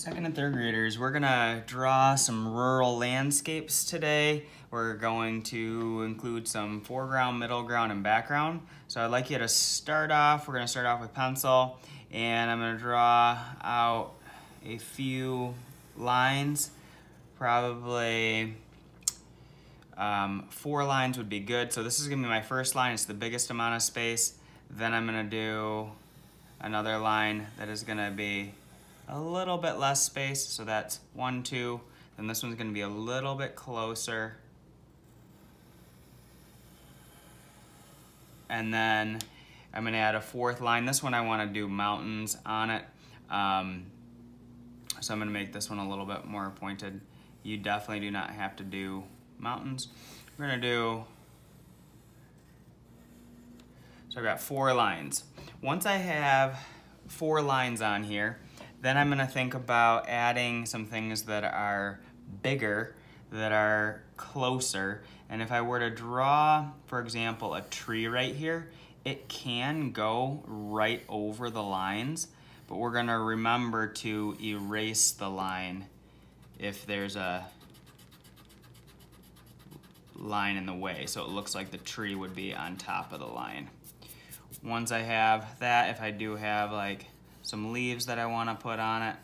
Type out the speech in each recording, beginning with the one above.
Second and third graders, we're gonna draw some rural landscapes today. We're going to include some foreground, middle ground, and background. So I'd like you to start off, we're gonna start off with pencil, and I'm gonna draw out a few lines, probably um, four lines would be good. So this is gonna be my first line, it's the biggest amount of space. Then I'm gonna do another line that is gonna be a little bit less space. So that's one, two. Then this one's gonna be a little bit closer. And then I'm gonna add a fourth line. This one I wanna do mountains on it. Um, so I'm gonna make this one a little bit more pointed. You definitely do not have to do mountains. We're gonna do, so I've got four lines. Once I have four lines on here, then I'm gonna think about adding some things that are bigger, that are closer. And if I were to draw, for example, a tree right here, it can go right over the lines, but we're gonna remember to erase the line if there's a line in the way. So it looks like the tree would be on top of the line. Once I have that, if I do have like some leaves that I want to put on it.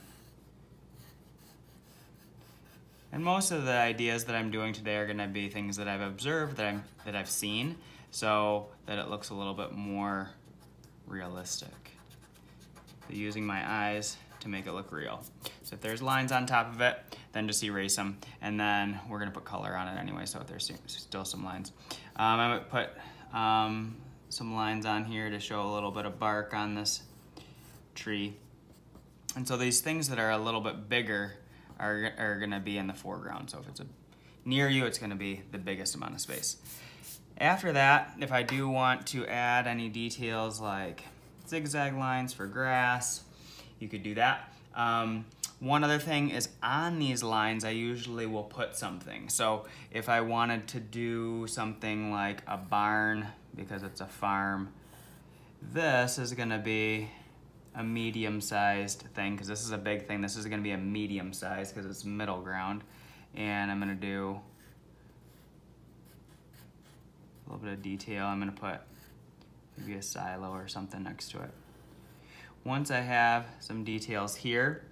And most of the ideas that I'm doing today are going to be things that I've observed, that, I'm, that I've seen, so that it looks a little bit more realistic. So using my eyes to make it look real. So if there's lines on top of it, then just erase them. And then we're gonna put color on it anyway, so if there's still some lines. Um, I might put um, some lines on here to show a little bit of bark on this tree. And so these things that are a little bit bigger are, are gonna be in the foreground. So if it's a, near you, it's gonna be the biggest amount of space. After that, if I do want to add any details like zigzag lines for grass, you could do that. Um, one other thing is on these lines, I usually will put something. So if I wanted to do something like a barn, because it's a farm, this is gonna be a medium-sized thing because this is a big thing. This is going to be a medium size because it's middle ground. And I'm going to do a little bit of detail. I'm going to put maybe a silo or something next to it. Once I have some details here,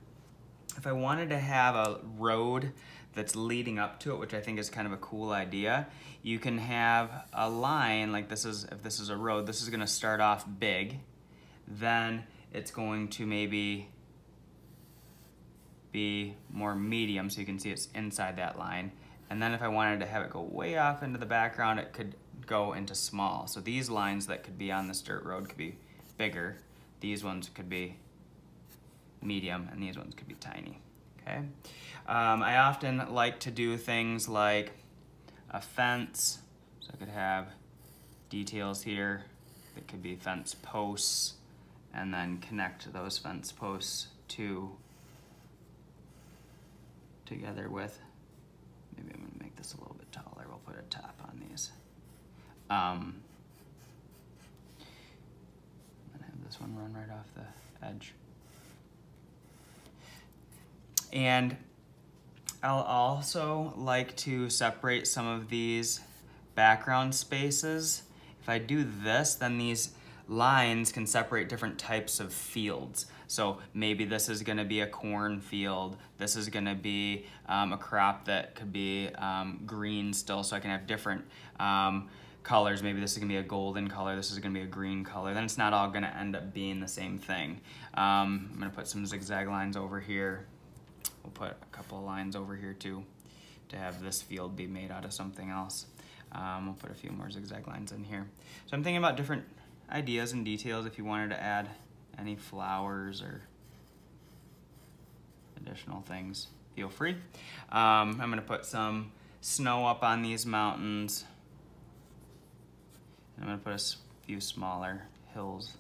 if I wanted to have a road that's leading up to it, which I think is kind of a cool idea, you can have a line like this is, if this is a road, this is gonna start off big, then it's going to maybe be more medium so you can see it's inside that line. And then if I wanted to have it go way off into the background, it could go into small. So these lines that could be on this dirt road could be bigger. These ones could be medium and these ones could be tiny, okay? Um, I often like to do things like a fence. So I could have details here that could be fence posts, and then connect those fence posts to together with maybe I'm gonna make this a little bit taller we'll put a top on these. Um, and have this one run right off the edge. And I'll also like to separate some of these background spaces. If I do this then these lines can separate different types of fields. So maybe this is gonna be a corn field. This is gonna be um, a crop that could be um, green still, so I can have different um, colors. Maybe this is gonna be a golden color, this is gonna be a green color. Then it's not all gonna end up being the same thing. Um, I'm gonna put some zigzag lines over here. We'll put a couple of lines over here too to have this field be made out of something else. Um, we'll put a few more zigzag lines in here. So I'm thinking about different ideas and details if you wanted to add any flowers or additional things, feel free. Um, I'm gonna put some snow up on these mountains. I'm gonna put a few smaller hills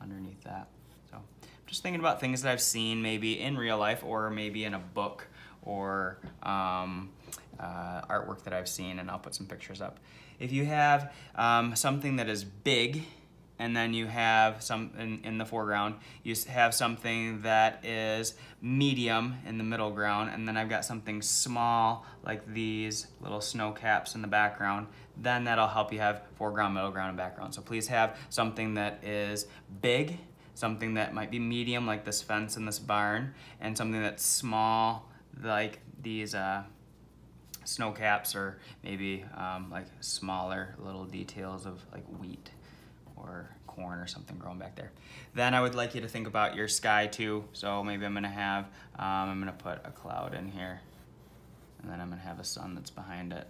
underneath that. So just thinking about things that I've seen maybe in real life or maybe in a book or um, uh, artwork that I've seen and I'll put some pictures up. If you have um, something that is big and then you have some in, in the foreground. You have something that is medium in the middle ground, and then I've got something small like these little snow caps in the background. Then that'll help you have foreground, middle ground, and background. So please have something that is big, something that might be medium like this fence and this barn, and something that's small like these uh, snow caps or maybe um, like smaller little details of like wheat or corn or something growing back there. Then I would like you to think about your sky too. So maybe I'm gonna have, um, I'm gonna put a cloud in here and then I'm gonna have a sun that's behind it.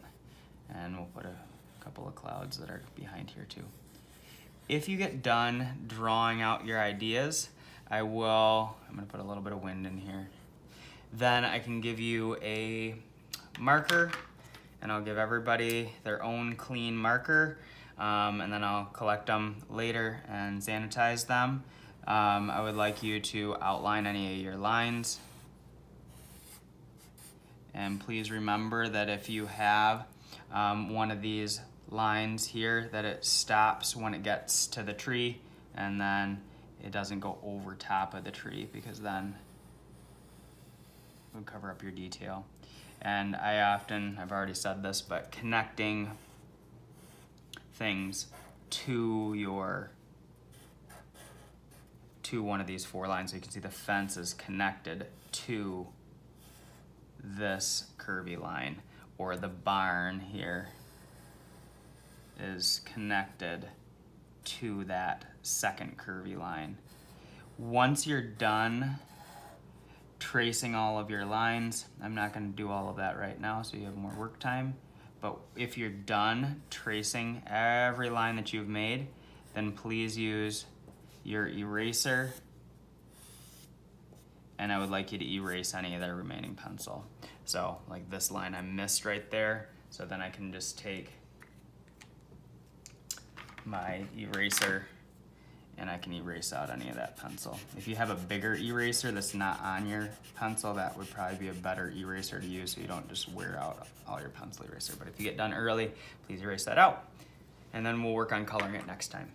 And we'll put a couple of clouds that are behind here too. If you get done drawing out your ideas, I will, I'm gonna put a little bit of wind in here. Then I can give you a marker and I'll give everybody their own clean marker um, and then I'll collect them later and sanitize them. Um, I would like you to outline any of your lines. And please remember that if you have um, one of these lines here, that it stops when it gets to the tree and then it doesn't go over top of the tree because then would cover up your detail. And I often, I've already said this, but connecting things to your to one of these four lines. So you can see the fence is connected to this curvy line or the barn here is connected to that second curvy line. Once you're done tracing all of your lines, I'm not gonna do all of that right now so you have more work time. But if you're done tracing every line that you've made, then please use your eraser and I would like you to erase any of the remaining pencil. So like this line I missed right there, so then I can just take my eraser and I can erase out any of that pencil. If you have a bigger eraser that's not on your pencil, that would probably be a better eraser to use so you don't just wear out all your pencil eraser. But if you get done early, please erase that out. And then we'll work on coloring it next time.